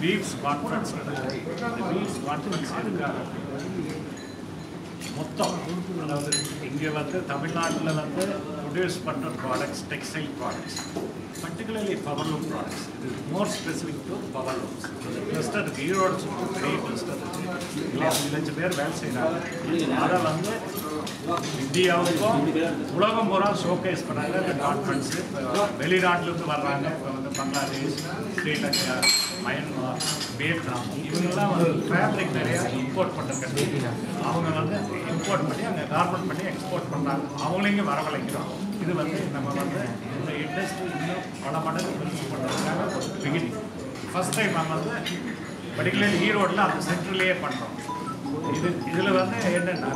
Weeds conference இந்த weaves conference எதுக்காக மொத்தம் அதாவது இங்கே வந்து தமிழ்நாட்டில் வந்து ப்ரொடியூஸ் பண்ணுற products textile products particularly powerloom products இது more specific to powerlooms looms cluster இருக்குது ஈரோடு சுற்றி பெரிய கிளஸ்டர் இருக்குது அஞ்சு லட்சம் பேர் வேலை செய்கிறாங்க அதை வந்து இந்தியாவுக்கும் உலகம் பூரா ஷோகேஸ் பண்ணாங்க இந்த கான்ஃபரன்ஸு வெளிநாட்டிலேருந்து வர்றாங்க. இப்போ வந்து பங்களாதேஷ் ஸ்ரீலங்கா மயன்மார் வியட்நாம். இவங்கெல்லாம் வந்து ஃபேப்ரிக் நிறையா இம்போர்ட் பண்ணுற கண்ட்ரி அவங்க வந்து இம்போர்ட் பண்ணி அங்கே கார்மெண்ட் பண்ணி எக்ஸ்போர்ட் பண்ணுறாங்க அவங்களையும் வரவழைக்கிறோம். இது வந்து நம்ம வந்து இந்த இண்டஸ்ட்ரி இன்னும் பல மடங்கு பண்ணுறதுக்காக ஒரு பிகினிங் ஃபஸ்ட் டைம் நம்ம வந்து பர்டிகுலர் ஈரோட்டில் அந்த சென்டர்லேயே பண்ணுறோம் இது இதில் வந்து என்னென்னா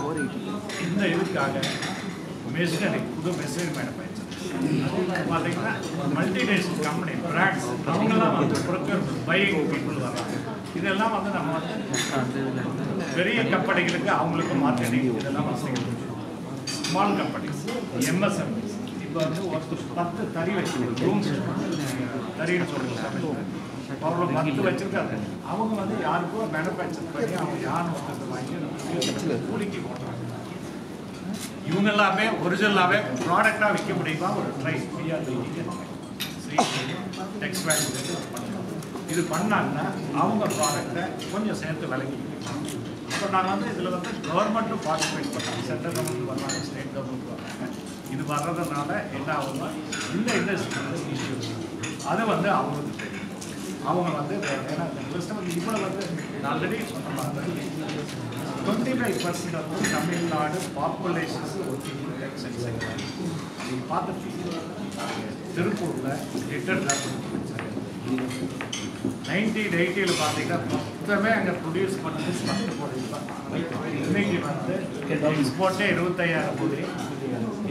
இந்த இதுக்காக மெஷினரி புது மெஷினரி மேனுஃபேக்சர் பார்த்தீங்கன்னா மல்டிநேஷனல் கம்பெனி பிராண்ட்ஸ் அவங்கெல்லாம் வந்து ப்ரொக்யூர்மெண்ட் பையிங் பீப்புள் வராங்க இதெல்லாம் வந்து நம்ம வந்து பெரிய கம்பெனிகளுக்கு அவங்களுக்கு மார்க்கெட்டிங் இதெல்லாம் வசதி ஸ்மால் கம்பெனிஸ் எம்எஸ்எம்எஸ் இப்போ வந்து ஒரு பத்து தறி வச்சு ரூம்ஸ் தறின்னு சொல்லுவாங்க அவ்வளோ பத்து வச்சுருக்காங்க அவங்க வந்து யாருக்கும் மேனுஃபேக்சர் பண்ணி அவங்க யார் வாங்கி கூலிக்கு போடுறாங்க இவங்க எல்லாமே ஒரிஜினலாகவே ப்ராடக்டாக விற்க முடியுமா? ஒரு ட்ரை டெக்ஸ்டைல் இது பண்ணாங்கன்னா அவங்க ப்ராடக்டை கொஞ்சம் சேர்த்து விற்கலாம். இப்போ நாங்கள் வந்து இதில் வந்து கவர்மெண்ட்டும் பார்ட்டிசிபேட் பண்ணுறாங்க சென்ட்ரல் கவர்மெண்ட் வர்றாங்க ஸ்டேட் கவர்மெண்ட் வர்றாங்க இது வர்றதுனால என்ன ஆகும்னா இந்த இண்டஸ்ட்ரி இஷ்யூஸ் அது வந்து அவங்களுக்கு தெரியும். அவங்க வந்து ஏன்னா இந்த லிஸ்ட்டை வந்து இவ்வளோ வந்து ஆல்ரெடி டுவெண்ட்டி ஃபைவ் பர்சன்ட் வந்து தமிழ்நாடு பாப்புலேஷன்ஸ் ஒர்க்கிங் நீங்கள் பார்த்துருக்கீங்க திருப்பூரில் லிட்டர் நைன்டீன் எயிட்டியில் பார்த்தீங்கன்னா மொத்தமே அங்கே ப்ரொடியூஸ் பண்ணது பத்து கோடி ரூபாய். இன்னைக்கு வந்து எக்ஸ்போர்ட்டே இருபத்தையாயிரம் கோடி.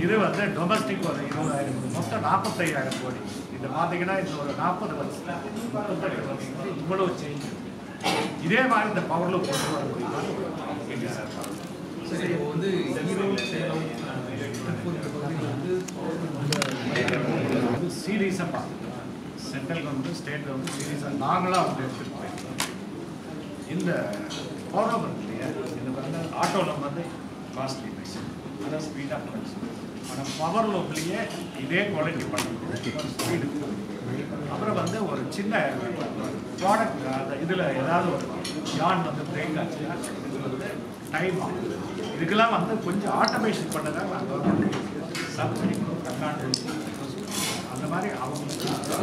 இது வந்து டொமஸ்டிக் ஒரு இருபதாயிரம் கோடி. மொத்தம் நாற்பத்தையாயிரம் கோடி. இது பார்த்தீங்கன்னா இந்த ஒரு நாற்பது வருஷம் முப்பத்தெட்டு வருஷம் இவ்வளவு சேஞ்ச் இதே மாதிரி இந்த பவரில் கொண்டு வர முடியுமா? சார். இப்போ வந்து ஈரோடு சேலம் வந்து சீரியஸாக பார்த்துக்கலாம் சென்ட்ரல் கவர்மெண்ட் ஸ்டேட் கவர்மெண்ட் சீரியஸாக நாங்களாக வந்து எடுத்துகிட்டு போயிருக்கோம். இந்த பவர் இல்லையா இது வந்து ஆட்டோவில் வந்து காஸ்ட்லி ப்ரைஸ் அதான் ஸ்பீடாக ப்ரைஸ் ஆனால் பவர் லோப்லேயே இதே குவாலிட்டி பண்ணணும் அப்புறம் வந்து ஒரு சின்ன ப்ராடக்ட் அந்த இதில் ஏதாவது ஒரு யான் வந்து பிரேக் ஆச்சுன்னா இது வந்து டைம் ஆகும் இதுக்கெல்லாம் வந்து கொஞ்சம் ஆட்டோமேஷன் பண்ணதான் நாங்கள் சப்சிடி தக்காண்டு அந்த மாதிரி அவங்க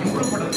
இம்ப்ரூவ் பண்ணுறது